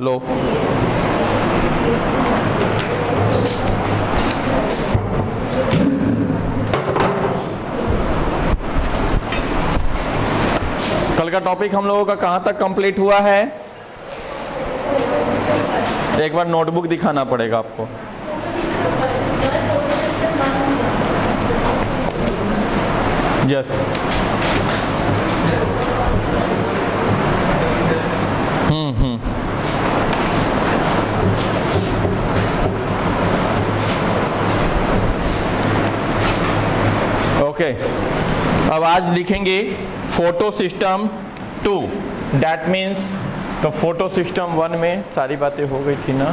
Hello कल का topic हम लोगों का कहाँ तक कंप्लीट हुआ है? एक बार नोटबुक दिखाना पड़ेगा आपको। यस हम्म ओके अब आज लिखेंगे photosystem two that means तो फ़ोटो सिस्टम वन में सारी बातें हो गई थी ना?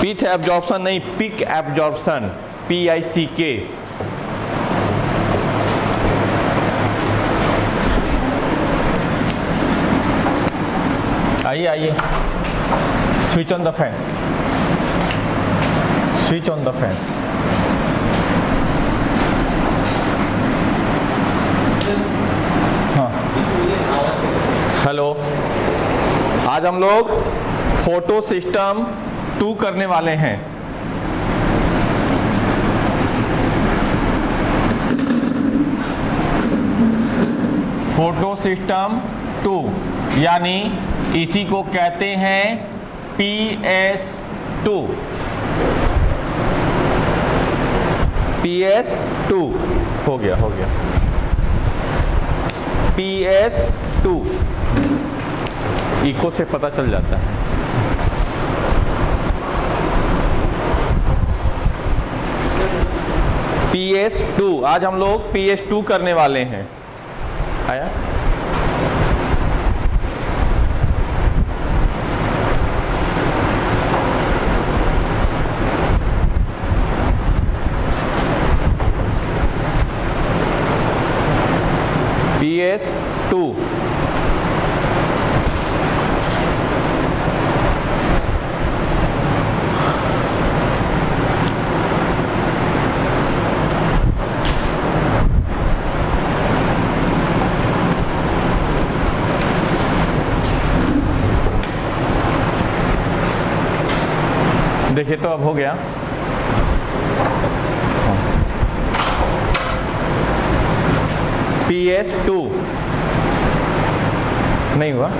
पीथ एब्जॉर्प्शन नहीं peak absorption P I C के आइए। Switch on the fan switch on the fan हाँ। हेलो आज हम लोग फ़ोटो सिस्टम टू करने वाले हैं। फ़ोटो सिस्टम टू यानी इसी को कहते हैं P S two P S two हो गया हो गया. पी एस टू इको से पता चल जाता है. पी एस टू आज हम लोग पी एस टू करने वाले हैं. आया पी एस टू अब हो गया। पी एस टू नहीं हुआ।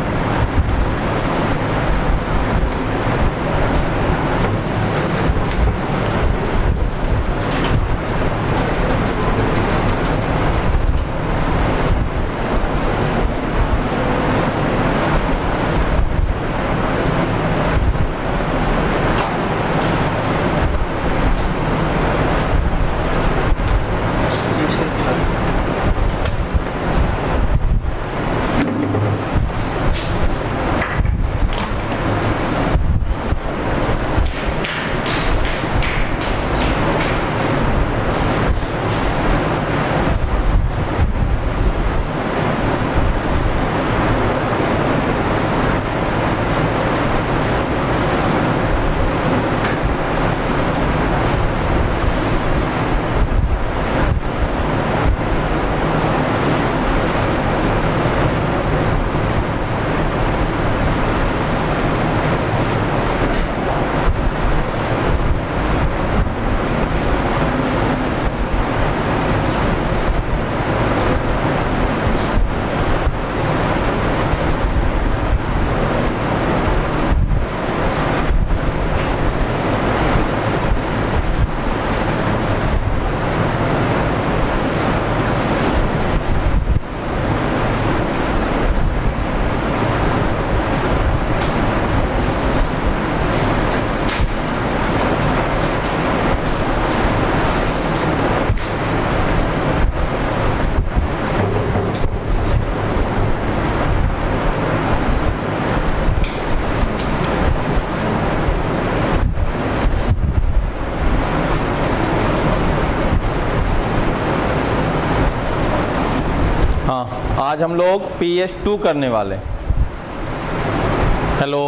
आज हम लोग पी एस टू करने वाले hello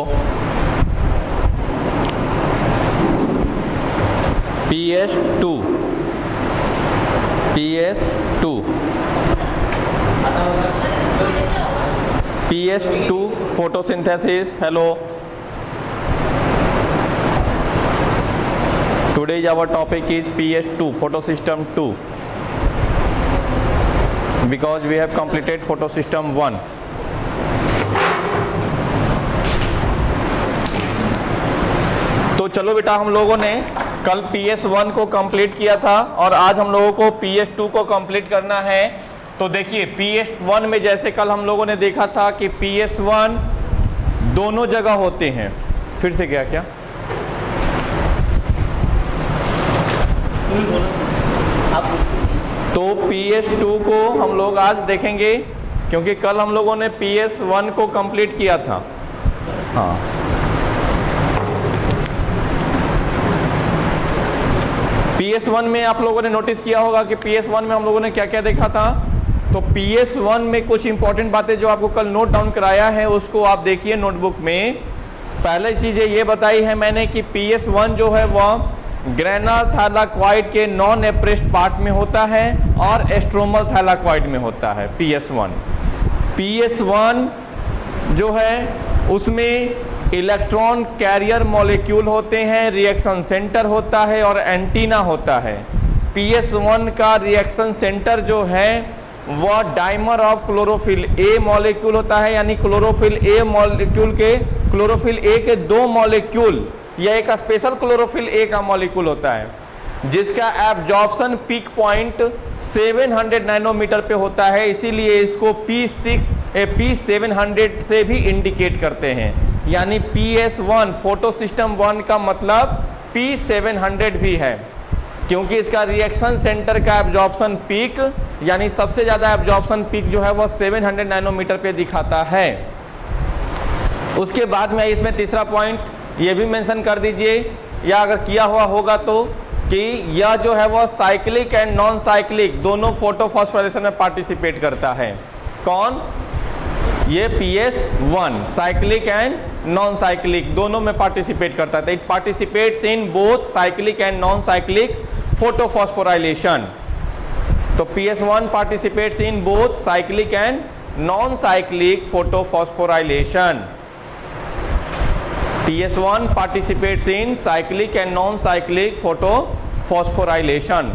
P S two P S two P S two photosynthesis hello today our topic is P topic is ps2 photosystem 2 because we have completed photosystem 1 तो चलो बेटा, हम लोगों ने कल पी एस वन को कंप्लीट किया था और आज हम लोगों को पी एस टू को कंप्लीट करना है। तो देखिए पी एस वन में जैसे कल हम लोगों ने देखा था कि पी एस वन दोनों जगह होते हैं। फिर से क्या क्या? तो PS2 को हम लोग आज देखेंगे, क्योंकि कल हम लोगों ने PS1 को कंप्लीट किया था। हाँ। PS1 में आप लोगों ने नोटिस किया होगा कि PS1 में हम लोगों ने क्या क्या देखा था। तो PS1 में कुछ इंपॉर्टेंट बातें जो आपको कल नोट डाउन कराया है, उसको आप देखिए नोटबुक में। पहले चीज़ें ये बताई है मैंने कि PS1 जो है, वह ग्रेना थैलाक्वाइड के नॉन एप्रेस्ड पार्ट में होता है और एस्ट्रोमल थैलाक्वाइड में होता है PS1 PS1 जो है, उसमें इलेक्ट्रॉन कैरियर मॉलिक्यूल होते हैं, रिएक्शन सेंटर होता है और एंटीना होता है। पी एस वन का रिएक्शन सेंटर जो है, वह dimer of chlorophyll A molecule होता है, यानी क्लोरोफिल ए मॉलिक्यूल के, क्लोरोफिल ए के दो मॉलिक्यूल यह एक स्पेशल क्लोरोफिल ए का मॉलिक्यूल होता है, जिसका एब्जॉर्प्शन पीक पॉइंट 700 नैनोमीटर पे होता है। इसीलिए इसको P6 P700 से भी इंडिकेट करते हैं। यानी PS1 फ़ोटो सिस्टम वन का मतलब P700 भी है। क्योंकि इसका रिएक्शन सेंटर का एब्जॉर्प्शन पीक यानी सबसे ज़्यादा एब्जॉर्प्शन पीक जो है वह 700 नैनोमीटर पे दिखाता है। उसके बाद में इसमें तीसरा पॉइंट ये भी मेंशन कर दीजिए। या अगर किया हुआ होगा तो कि यह जो है वह साइक्लिक एंड नॉन साइक्लिक दोनों फोटोफॉस्फोरेशन में पार्टिसिपेट करता है। कौन? ये P S one cyclic and non cyclic दोनों में पार्टिसिपेट करता है। It participates in both cyclic and non cyclic photophosphorylation तो P S one participates in both cyclic and non cyclic photophosphorylation PS1 participates in cyclic and non-cyclic photophosphorylation.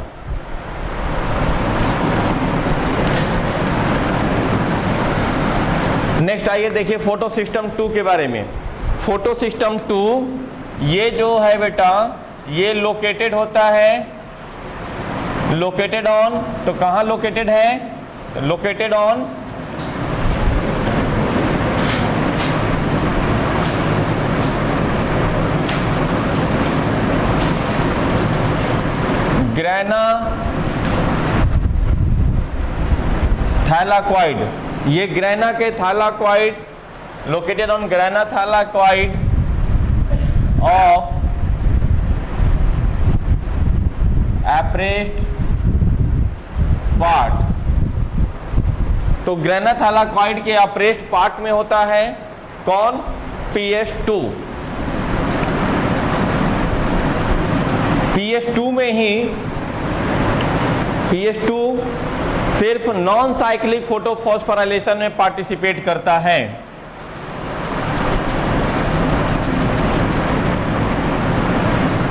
Next आइए देखिए photo system two के बारे में। Photo system two ये जो है बेटा, ये लोकेटेड होता है। लोकेटेड ऑन तो कहाँ लोकेटेड है? लोकेटेड ऑन ग्रेना थैलाक्वाइड ये ग्रेना के thylakoid located on grana thylakoid of appressed part तो ग्रेना थैलाक्वाइड के अप्रेस्ट पार्ट में होता है कौन? PS2 PS2 में ही PS2 सिर्फ़ नॉन साइक्लिक फोटोफॉस्फोराइलेशन में पार्टिसिपेट करता है।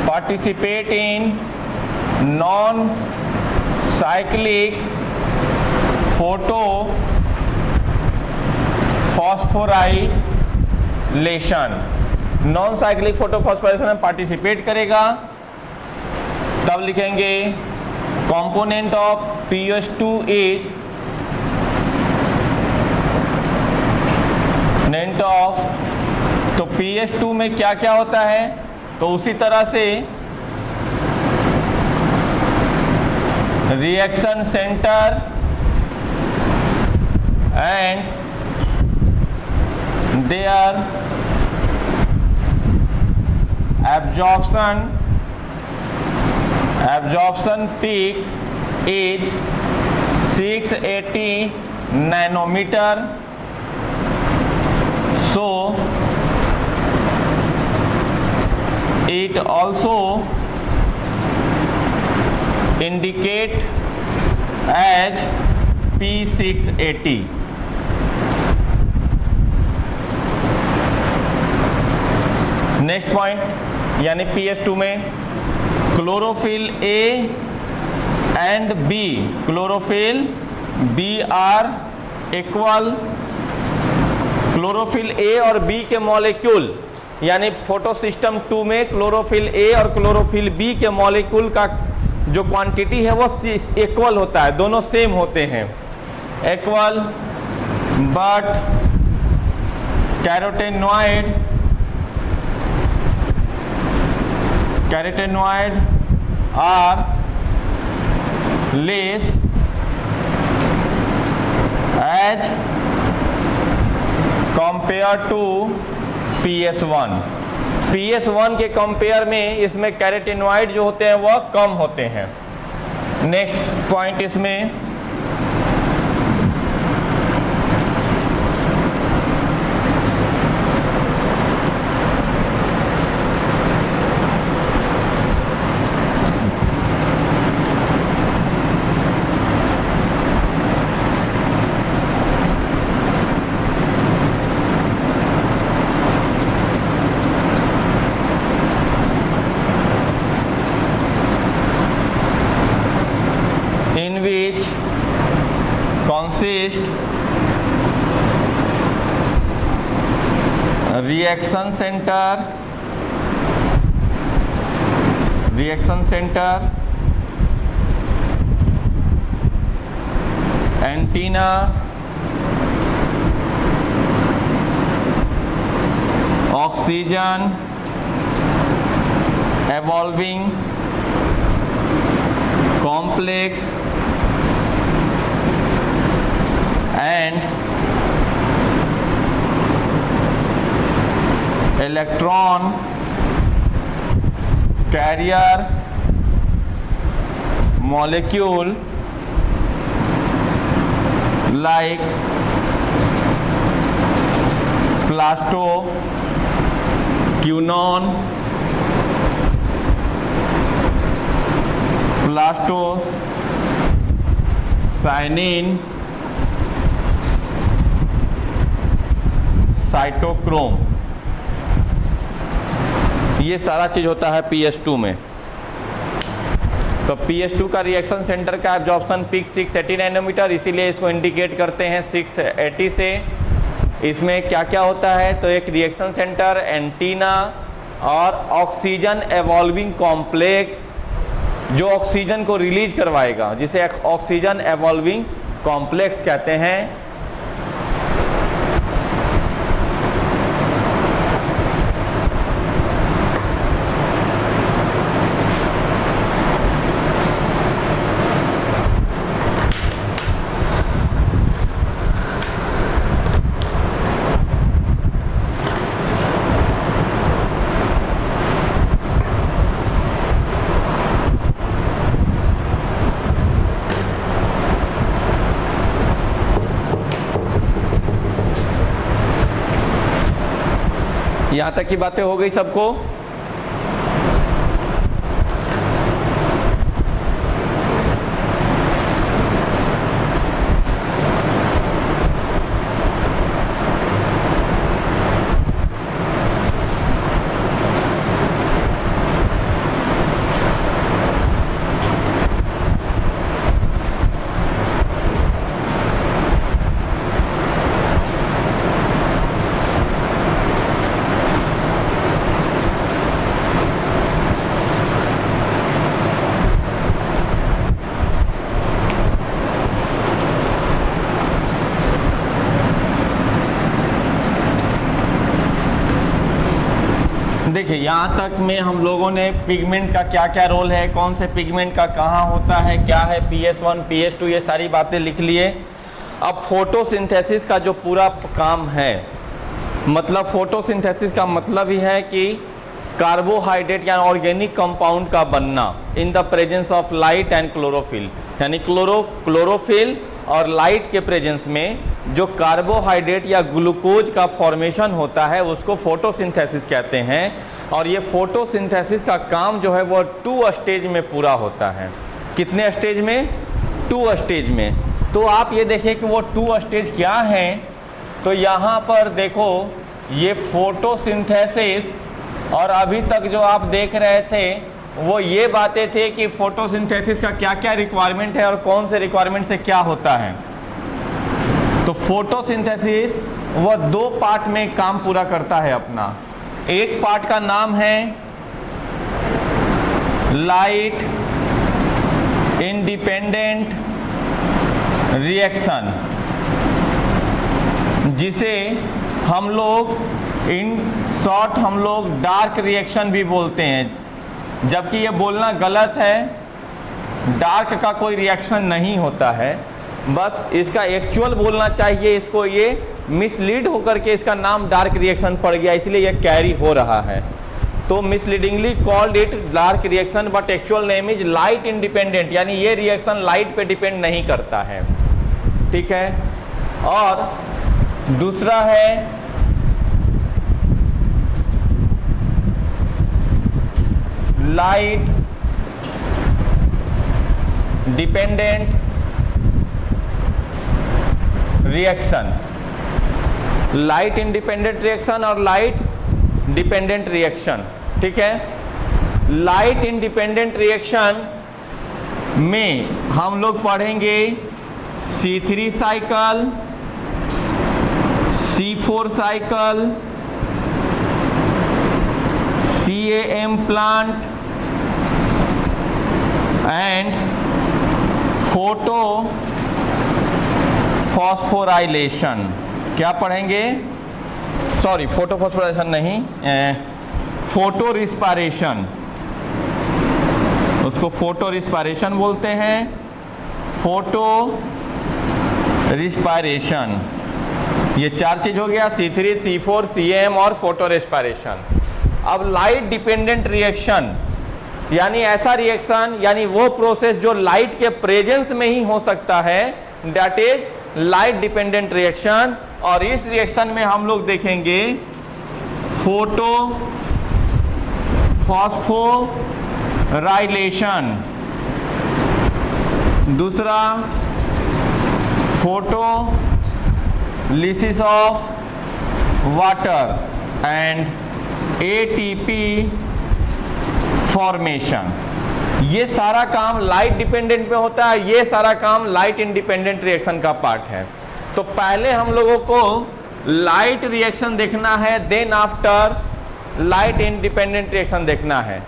Participate in non cyclic photophosphorylation non cyclic photophosphorylation में पार्टिसिपेट करेगा। तब लिखेंगे component of PS2 is नेंट ऑफ़ तो PS2 में क्या क्या होता है? तो उसी तरह से reaction centre and their absorption absorption peak is 680 nanometre so it also indicate as P six eighty next point यानी पी एस टू में chlorophyll A and B chlorophyll B are equal chlorophyll A और B के molecule यानी photosystem two में chlorophyll A और chlorophyll B के molecule का जो क्वांटिटी है, वो इक्वल होता है, दोनों सेम होते हैं। Equal but carotenoid carotenoid are, less as compare to P S one. P S one के कंपेयर में इसमें कैरेटिनॉइड जो होते हैं, वह कम होते हैं। नेक्स्ट पॉइंट इसमें reaction centre reaction centre antenna oxygen evolving complex and electron carrier molecule like plasto quinone plastose cyanine cytochrome ये सारा चीज़ होता है पी में। तो पी का रिएक्शन सेंटर का absorption peak six eighty nanometre इसीलिए इसको इंडिकेट करते हैं सिक्स एटी से। इसमें क्या क्या होता है? तो एक रिएक्शन सेंटर एंटीना और ऑक्सीजन एवॉल्विंग कॉम्प्लेक्स जो ऑक्सीजन को रिलीज़ करवाएगा, जिसे ऑक्सीजन एवॉल्विंग कॉम्प्लेक्स कहते हैं। यहाँ तक की बातें हो गई सबको। यहाँ तक में हम लोगों ने पिगमेंट का क्या क्या रोल है, कौन से पिगमेंट का कहाँ होता है, क्या है P S one P S two ये सारी बातें लिख लिए। अब फोटोसिंथेसिस का जो पूरा काम है मतलब फोटोसिंथेसिस का मतलब ही है कि कार्बोहाइड्रेट या ऑर्गेनिक कंपाउंड का बनना in the presence of light and chlorophyll यानी क्लोरो क्लोरोफिल और लाइट के प्रेजेंस में जो कार्बोहाइड्रेट या ग्लूकोज का फॉर्मेशन होता है, उसको फोटोसिंथेसिस कहते हैं। और ये फोटोसिंथेसिस का काम जो है, वो टू स्टेज में पूरा होता है। कितने स्टेज में? टू स्टेज में। तो आप ये देखिए कि वो टू स्टेज क्या हैं। तो यहाँ पर देखो, ये फोटोसिंथेसिस और अभी तक जो आप देख रहे थे वो ये बातें थे कि फोटोसिंथेसिस का क्या क्या रिक्वायरमेंट है और कौन से रिक्वायरमेंट से क्या होता है। तो फोटोसिंथेसिस वह दो पार्ट में काम पूरा करता है अपना। एक पार्ट का नाम है लाइट इंडिपेंडेंट रिएक्शन जिसे हम लोग इन शॉर्ट हम लोग डार्क रिएक्शन भी बोलते हैं। जबकि ये बोलना गलत है, डार्क का कोई रिएक्शन नहीं होता है। बस इसका एक्चुअल बोलना चाहिए, इसको ये मिसलीड होकर के इसका नाम डार्क रिएक्शन पड़ गया, इसलिए ये कैरी हो रहा है। तो misleadingly called it dark reaction but actual name is light independent यानी ये रिएक्शन लाइट पे डिपेंड नहीं करता है। ठीक है? और दूसरा है light dependent reaction light independent reaction और लाइट डिपेंडेंट रिएक्शन ठीक है? लाइट इंडिपेंडेंट रिएक्शन में हम लोग पढ़ेंगे C3 cycle C4 cycle CAM plant and photophosphorylation क्या पढ़ेंगे? सॉरी फ़ोटो फॉस्फोराइलेशन नहीं फ़ोटो रिस्पायरेशन उसको फ़ोटो रिस्पायरेशन बोलते हैं। फ़ोटो रिस्पायरेशन ये चार चीज़ हो गया C3, C4, CM और फ़ोटो रिस्पायरेशन अब लाइट डिपेंडेंट रिएक्शन यानी ऐसा रिएक्शन यानी वो प्रोसेस जो लाइट के प्रेजेंस में ही हो सकता है that is light dependent reaction और इस रिएक्शन में हम लोग देखेंगे फ़ोटो फॉस्फोराइलेशन दूसरा photolysis of water and ATP formation ये सारा काम लाइट डिपेंडेंट पे होता है, ये सारा काम लाइट इंडिपेंडेंट रिएक्शन का पार्ट है। तो पहले हम लोगों को लाइट रिएक्शन देखना है then after light independent reaction देखना है।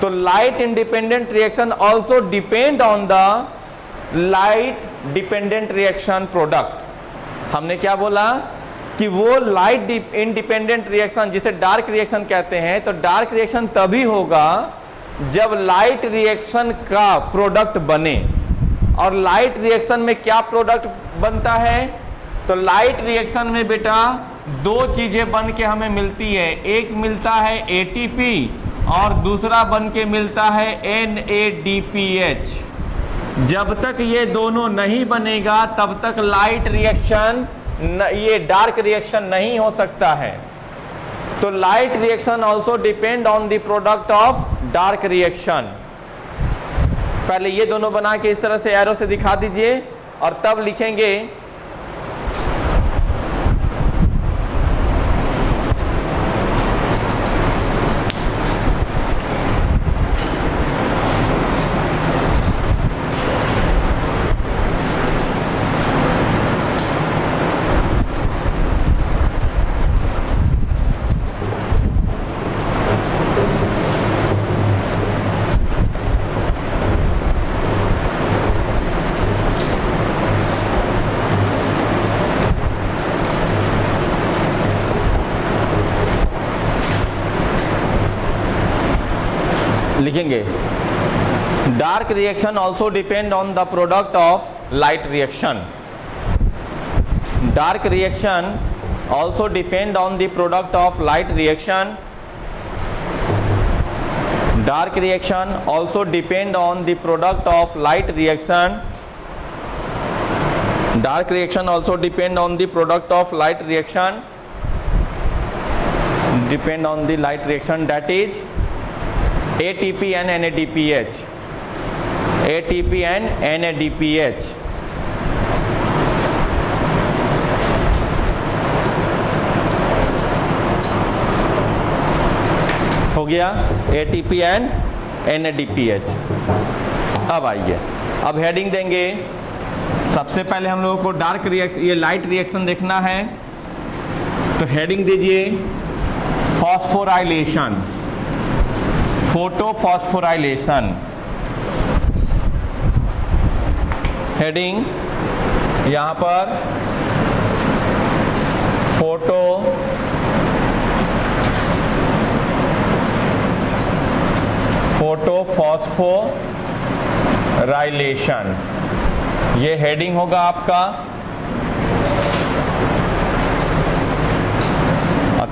तो light independent reaction also depend on the light dependent reaction product हमने क्या बोला? कि वो लाइट इंडिपेंडेंट रिएक्शन जिसे डार्क रिएक्शन कहते हैं तो डार्क रिएक्शन तभी होगा जब लाइट रिएक्शन का प्रोडक्ट बने। और लाइट रिएक्शन में क्या प्रोडक्ट बनता है? तो लाइट रिएक्शन में बेटा दो चीज़ें बन के हमें मिलती है। एक मिलता है एटीपी और दूसरा बन के मिलता है एनएडीपीएच जब तक ये दोनों नहीं बनेगा, तब तक लाइट रिएक्शन ये डार्क रिएक्शन नहीं हो सकता है। तो light reaction also depend on the product of dark reaction पहले ये दोनों बना के इस तरह से एरो से दिखा दीजिए और तब लिखेंगे लिखेंगे dark reaction also depend on the product of light reaction dark reaction also depend on the product of light reaction dark reaction also depend on the product of light reaction dark reaction also depend on the product of light reaction depend on the light reaction that is ATP and NADPH ATP and NADPH हो गया ATP and NADPH अब आइए। अब heading देंगे। सबसे पहले हम लोगों को डार्क रिएक्शन ये लाइट रिएक्शन देखना है। तो हेडिंग दीजिए। फॉस्फोराइलेशन फ़ोटो फॉस्फोराइलेशन हेडिंग यहाँ पर फ़ोटो फ़ोटो फॉस्फोराइलेशन ये हेडिंग होगा आपका।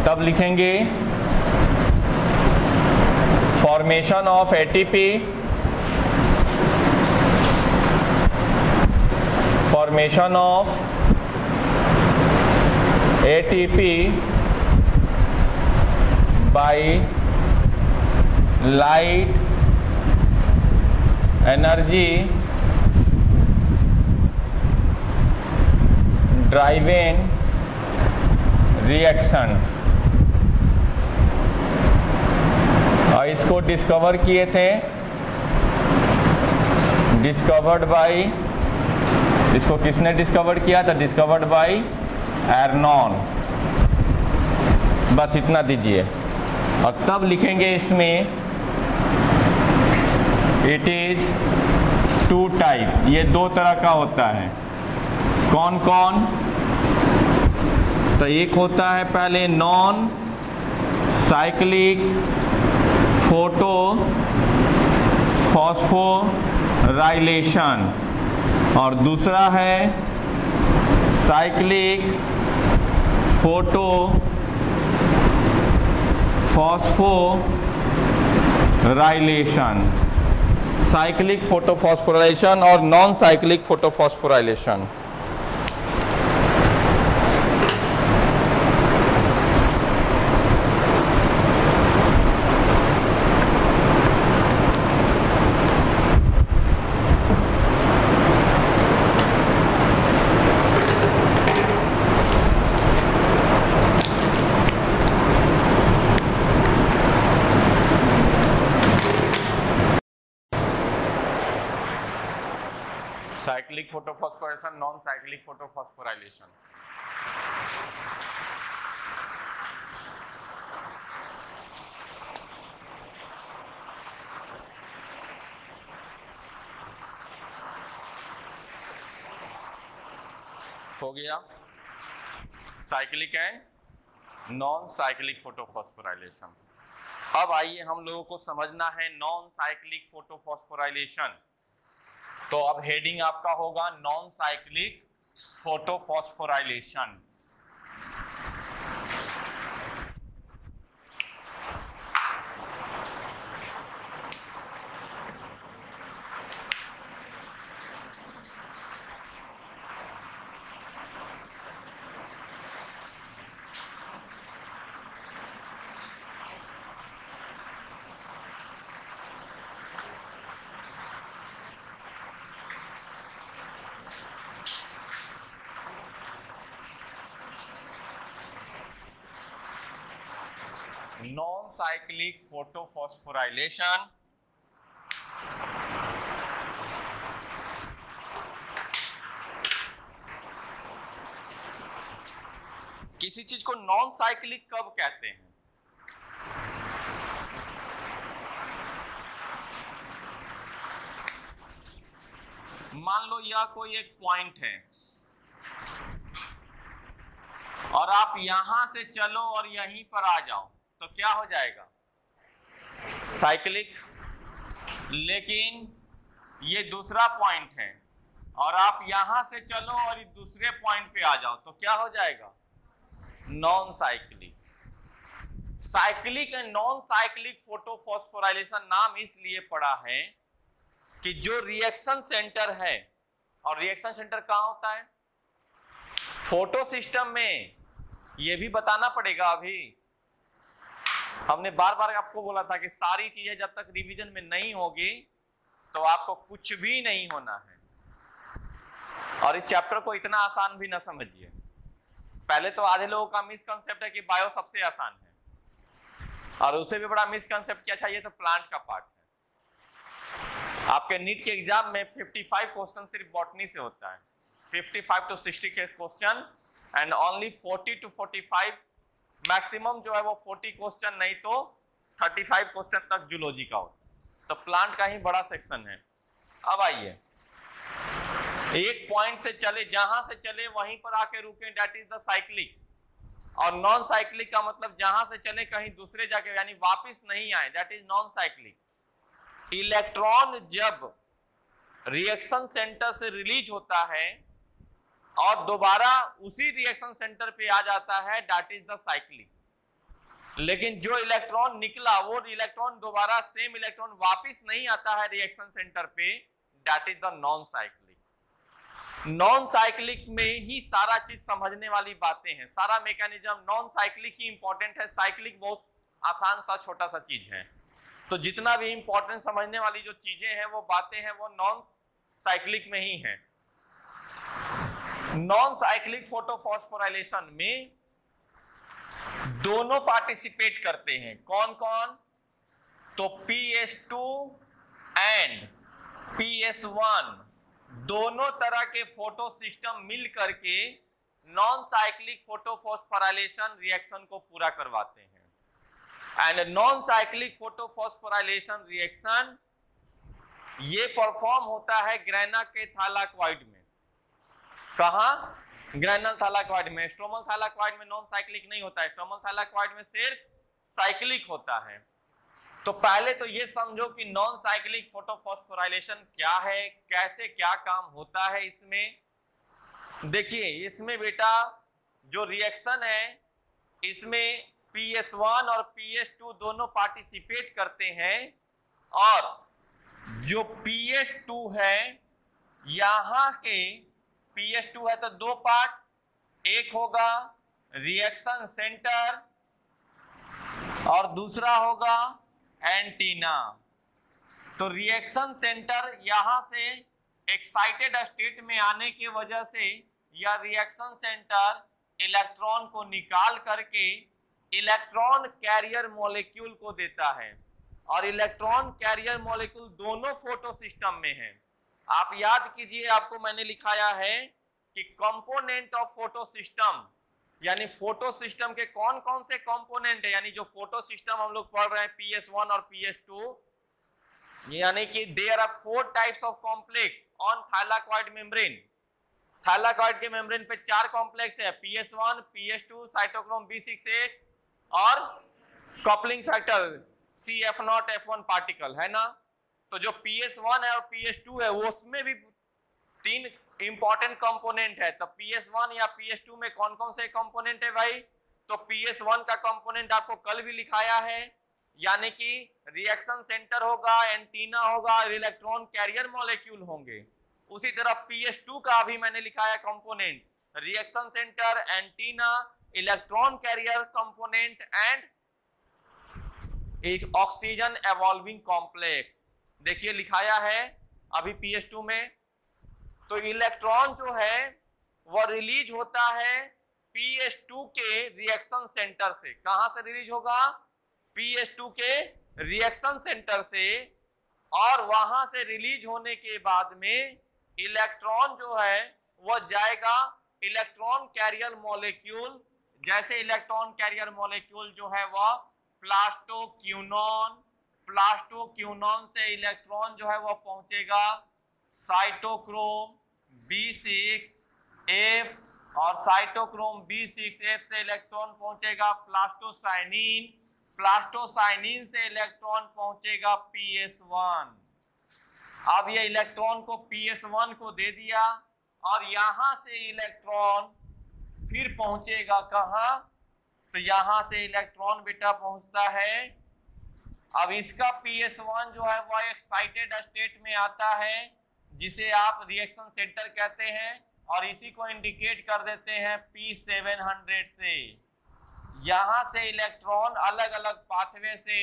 तब लिखेंगे formation of ATP formation of ATP by light energy driven reaction और इसको डिस्कवर किए थे। डिस्कवर्ड बाय इसको किसने डिस्कवर किया था? डिस्कवर्ड बाय एरनॉन बस इतना दीजिए। और तब लिखेंगे इसमें इट इज़ टू टाइप ये दो तरह का होता है। कौन कौन? तो एक होता है पहले नॉन साइक्लिक फ़ोटो फॉस्फोराइलेशन। और दूसरा है cyclic photo phosphorylation. Cyclic photophosphorylation और non cyclic photophosphorylation cyclic photophosphorylation non cyclic photophosphorylation हो गया। Cyclic and non cyclic photophosphorylation अब आइए हम लोगों को समझना है नॉन साइक्लिक फोटोफॉस्फोराइलेशन तो अब हेडिंग आपका होगा non cyclic photophosphorylation non cyclic photophosphorylation किसी चीज़ को नॉन साइक्लिक कब कहते हैं? मान लो यह कोई एक पॉइंट है। और आप यहाँ से चलो और यहीं पर आ जाओ तो क्या हो जाएगा? साइक्लिक लेकिन ये दूसरा पॉइंट है। और आप यहाँ से चलो और इस दूसरे पॉइंट पे आ जाओ तो क्या हो जाएगा? Non cyclic cyclic and non cyclic photophosphorylation नाम इसलिए पड़ा है कि जो रिएक्शन सेंटर है, और रिएक्शन सेंटर कहाँ होता है? फ़ोटो सिस्टम में। ये भी बताना पड़ेगा अभी। हमने बार बार आपको बोला था कि सारी चीज़ें जब तक रिवीजन में नहीं होगी तो आपको कुछ भी नहीं होना है। और इस चैप्टर को इतना आसान भी ना समझिए। पहले तो आधे लोगों का मिसकंसेप्ट है कि बायो सबसे आसान है। और उसे भी बड़ा मिसकंसेप्ट क्या चाहिए तो प्लांट का पार्ट है। आपके नीट के एग्ज़ाम में 55 क्वेश्चन सिर्फ़ बॉटनी से होता है। 55 टू 60 के question and only 40 to 45 maximum जो है वो 40 क्वेश्चन नहीं तो 35 क्वेश्चन तक जूलॉजी का है। तो प्लांट का ही बड़ा सेक्शन है। अब आइए। एक पॉइंट से चले, जहाँ से चले, वहीं पर आके रुके। डेट इज़ द साइक्लिक और नॉन साइक्लिक का मतलब जहाँ से चले, कहीं दूसरे जाके, यानी वापस नहीं आए। That is non cyclic electron जब रिएक्शन सेंटर से रिलीज़ होता है और दोबारा उसी रिएक्शन सेंटर पे आ जाता है दैट इज़ द साइक्लिक लेकिन जो इलेक्ट्रॉन निकला, वो इलेक्ट्रॉन दोबारा सेम इलेक्ट्रॉन वापस नहीं आता है रिएक्शन सेंटर पे that is the non cyclic non cyclic में ही सारा चीज़ समझने वाली बातें हैं। सारा मैकेनिज्म नॉन साइक्लिक ही इंपॉर्टेंट है। साइक्लिक बहुत आसान सा, छोटा सा चीज़ है। तो जितना भी इंपॉर्टेंट समझने वाली जो चीज़ें हैं, वो बातें हैं, वो नॉन साइक्लिक में ही है। नॉन साइक्लिक फोटोफॉस्फोराइलेशन में दोनों पार्टिसिपेट करते हैं। कौन कौन तो P S two and P S one दोनों तरह के फ़ोटो सिस्टम मिल करके नॉन साइक्लिक फोटोफॉस्फोराइलेशन रिएक्शन को पूरा करवाते हैं। And non cyclic photophosphorylation reaction ये परफॉर्म होता है ग्रेना के थालाक्वाइड में। कहा? ग्रेनल थालाक्वाइड में। स्ट्रोमल थालाक्वाइड में नॉन साइक्लिक नहीं होता है। स्ट्रोमल थालाक्वाइड में सिर्फ़ साइक्लिक होता है। तो पहले तो ये समझो कि नॉन साइक्लिक फोटोफॉस्फोराइलेशन क्या है, कैसे क्या काम होता है इसमें। देखिए, इसमें बेटा जो रिएक्शन है, इसमें PS1 और PS2 दोनों पार्टिसिपेट करते हैं और जो PS2 है, यहाँ के PS2 है तो दो पार्ट एक होगा रिएक्शन सेंटर और दूसरा होगा एंटीना तो रिएक्शन सेंटर यहाँ से एक्साइटेड स्टेट में आने की वजह से यह रिएक्शन सेंटर इलेक्ट्रॉन को निकाल करके इलेक्ट्रॉन कैरियर मॉलिक्यूल को देता है। और इलेक्ट्रॉन कैरियर मॉलिक्यूल दोनों फ़ोटो सिस्टम में है। आप याद कीजिए, आपको मैंने लिखाया है कि कंपोनेंट ऑफ़ फ़ोटो सिस्टम यानी फ़ोटो सिस्टम के कौन कौन से कंपोनेंट है? यानी जो फ़ोटो सिस्टम हम लोग पढ़ रहे हैं पी एस वन और पी एस टू यानी कि there are four types of complex on thylakoid membrane thylakoid के मेम्ब्रेन पे चार कॉम्प्लेक्स है P S one P S two cytochrome B six एक और coupling factor C F nought F one particle है ना? तो जो पी एस वन है और पी एस टू है, वो उसमें भी तीन इंपॉर्टेंट कंपोनेंट है। तो पी एस वन या पी एस टू में कौन कौन से कंपोनेंट है भाई? तो PS1 का कंपोनेंट आपको कल भी लिखाया है, यानी कि रिएक्शन सेंटर होगा एंटीना होगा इलेक्ट्रॉन कैरियर मॉलिक्यूल होंगे। उसी तरह पी एस टू का भी मैंने लिखाया component reaction centre antenna electron carrier component and oxygen evolving complex देखिए, लिखाया है अभी PS2 में। तो इलेक्ट्रॉन जो है वह रिलीज़ होता है PS2 के रिएक्शन सेंटर से। कहाँ से रिलीज़ होगा? PS2 के रिएक्शन सेंटर से। और वहाँ से रिलीज़ होने के बाद में इलेक्ट्रॉन जो है वह जाएगा इलेक्ट्रॉन कैरियर मॉलिक्यूल जैसे इलेक्ट्रॉन कैरियर मॉलिक्यूल जो है वह प्लास्टोक्यूनॉन प्लास्टोक्यूनॉन से इलेक्ट्रॉन जो है वह पहुंचेगा साइटोक्रोम बी सिक्स एफ़ और साइटोक्रोम बी सिक्स एफ़ से इलेक्ट्रॉन पहुंचेगा प्लास्टोसाइनिन। प्लास्टोसाइनिन से इलेक्ट्रॉन पहुंचेगा पी एस वन अब ये इलेक्ट्रॉन को पी एस वन को दे दिया, और यहाँ से इलेक्ट्रॉन फिर पहुंचेगा कहा? तो यहाँ से इलेक्ट्रॉन बेटा पहुँचता है अब इसका पी एस वन जो है वह एक्साइटेड स्टेट में आता है, जिसे आप रिएक्शन सेंटर कहते हैं, और इसी को इंडिकेट कर देते हैं P700 से। यहाँ से इलेक्ट्रॉन अलग अलग पाथवे से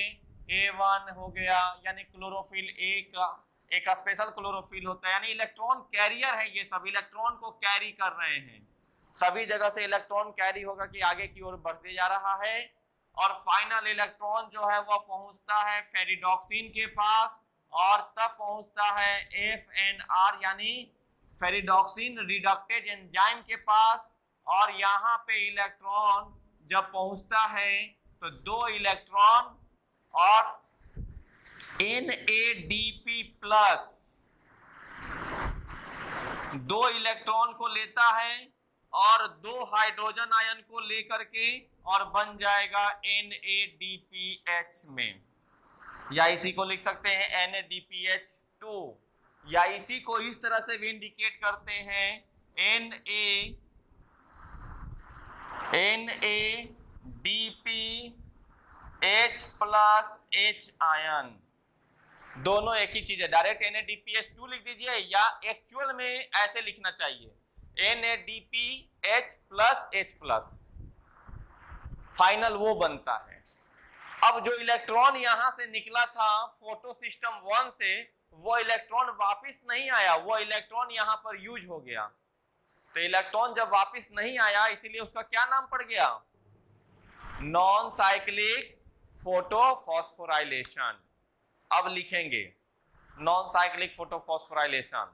A1 हो गया, यानी क्लोरोफिल ए का एक स्पेशल क्लोरोफिल होता है। यानी इलेक्ट्रॉन कैरियर है ये सब इलेक्ट्रॉन को कैरी कर रहे हैं। सभी जगह से इलेक्ट्रॉन कैरी होगा कि आगे की ओर बढ़ते जा रहा है। और फाइनल इलेक्ट्रॉन जो है वह पहुँचता है फेरिडॉक्सिन के पास, और तब पहुँचता है एफ़ एन आर यानी फेरिडॉक्सिन रिडक्टेज एंजाइम के पास। और यहाँ पे इलेक्ट्रॉन जब पहुँचता है तो दो इलेक्ट्रॉन और N A D P plus दो इलेक्ट्रॉन को लेता है। और दो हाइड्रोजन आयन को लेकर के और बन जाएगा NADPH में। या इसी को लिख सकते हैं NADPH2 या इसी को इस तरह से भी इंडिकेट करते हैं N A N A D P H plus H ion. दोनों एक ही चीज़ है। Direct N A D P H two लिख दीजिए या एक्चुअल में ऐसे लिखना चाहिए। NADPH plus H plus final वो बनता है। अब जो इलेक्ट्रॉन यहाँ से निकला था फ़ोटो सिस्टम वन से, वो इलेक्ट्रॉन वापस नहीं आया। वो इलेक्ट्रॉन यहाँ पर यूज़ हो गया। तो इलेक्ट्रॉन जब वापस नहीं आया, इसीलिए उसका क्या नाम पड़ गया? नॉन साइक्लिक फोटोफॉस्फोराइलेशन अब लिखेंगे। नॉन साइक्लिक फोटोफॉस्फोराइलेशन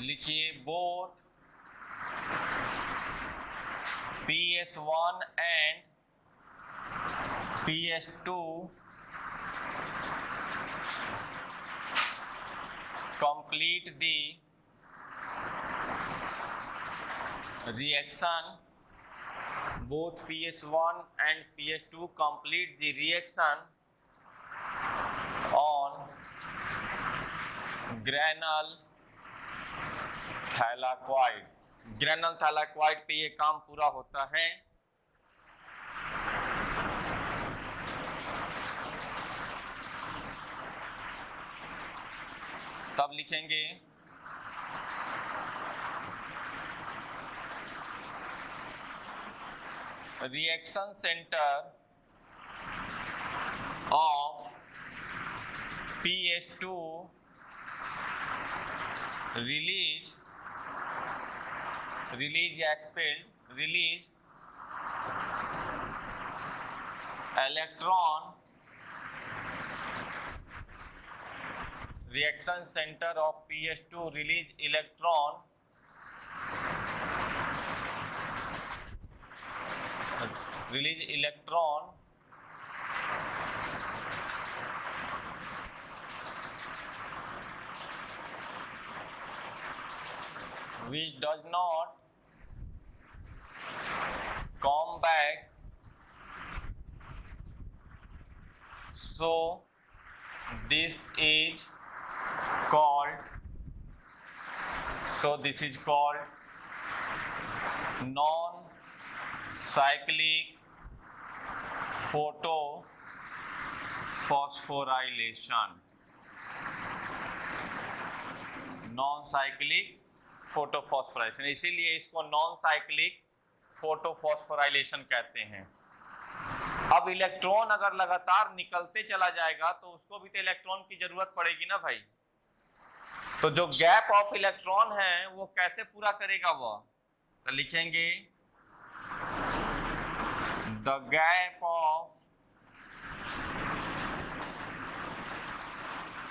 लिखिए both P S one and P S two complete the reaction both ps1 and ps2 complete the reaction on granule thylakoid granal thylakoid पे ये काम पूरा होता है तब लिखेंगे reaction center of PH2 release release expelled release electron reaction center of PH2 release electron release electron which does not come back so this is called so this is called non cyclic photo phosphorylation. Non cyclic photophosphorylation इसीलिए इसको non cyclic photophosphorylation कहते हैं। अब electron अगर लगातार निकलते चला जाएगा तो उसको भी तो इलेक्ट्रॉन की ज़रूरत पड़ेगी ना भाई। तो जो गैप ऑफ़ इलेक्ट्रॉन है, वो कैसे पूरा करेगा वह? तो लिखेंगे the gap of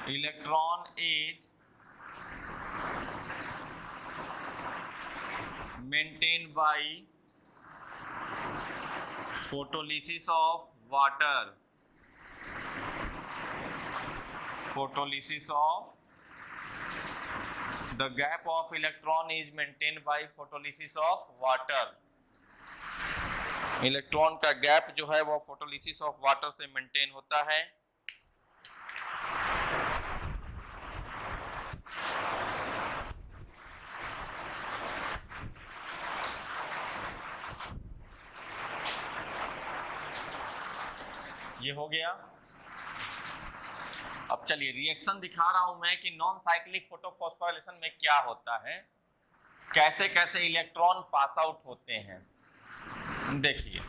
electron is maintained by photolysis of water. Photolysis of the gap of electron is maintained by photolysis of water. Electron का गैप जो है वो फोटोलिसिस ऑफ़ वाटर से मेंटेन होता है। ये हो गया। अब चलिए रिएक्शन दिखा रहा हूँ मैं कि नॉन साइक्लिक फोटोफॉस्फोराइलेशन में क्या होता है। कैसे कैसे इलेक्ट्रॉन पास आउट होते हैं। देखिए।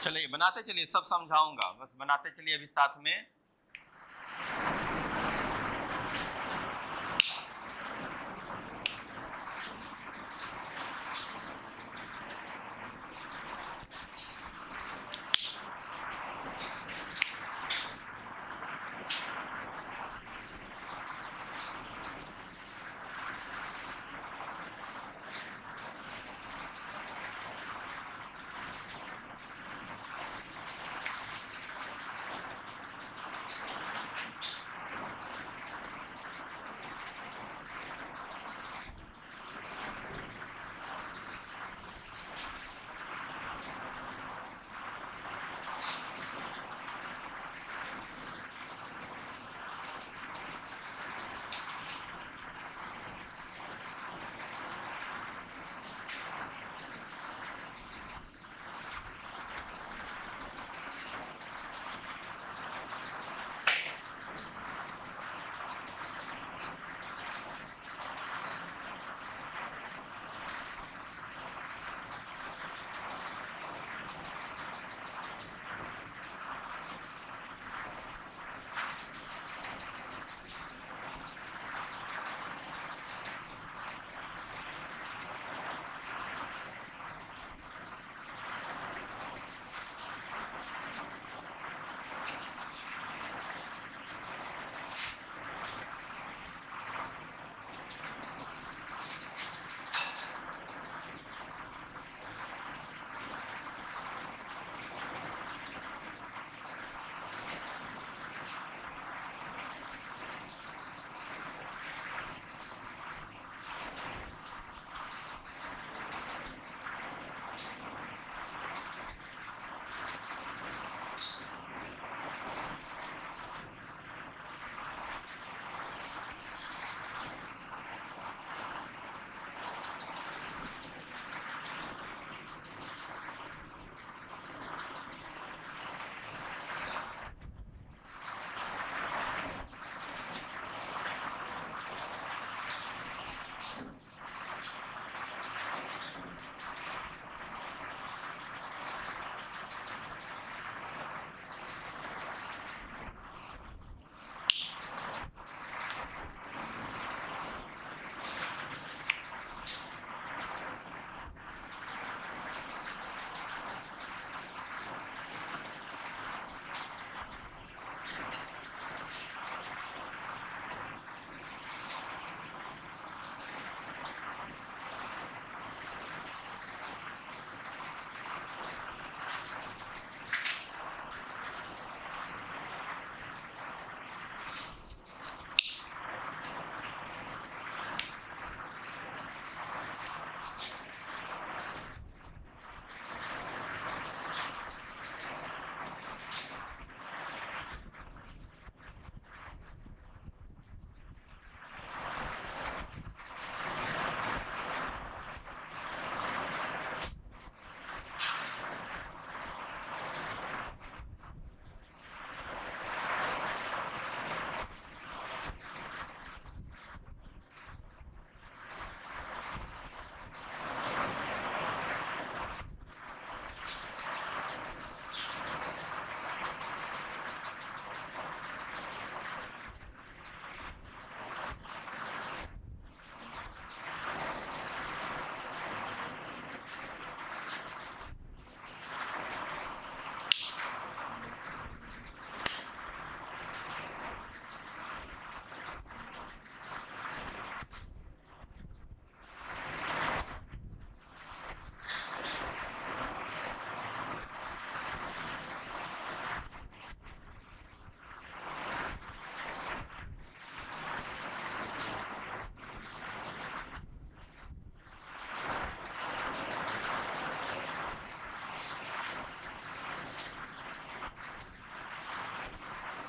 चलिए बनाते चलिए सब समझाऊँगा। बस बनाते चलिए अभी साथ में।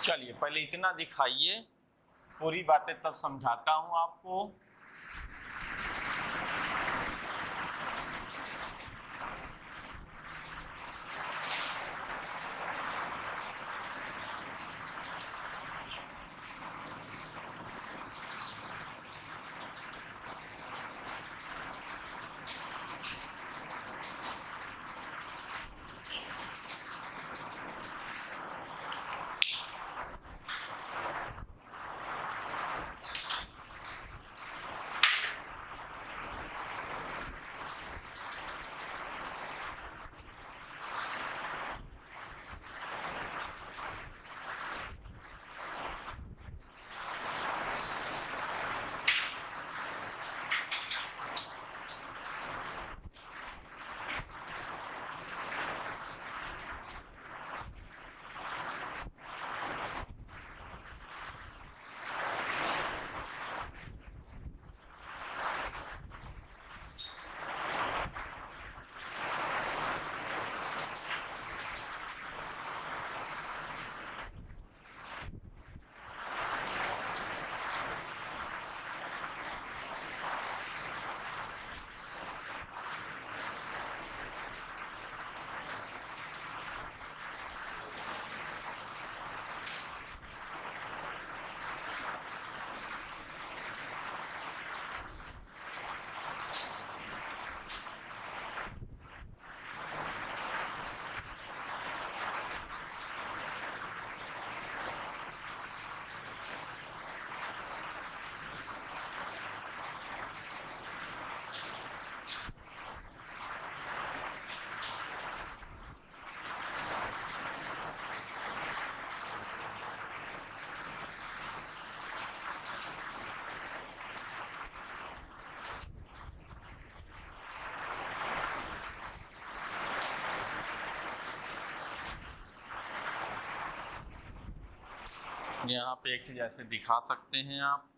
चलिए पहले इतना दिखाइए। पूरी बातें तब समझाता हूँ आपको। यहाँ पे एक चीज़ ऐसे दिखा सकते हैं आप।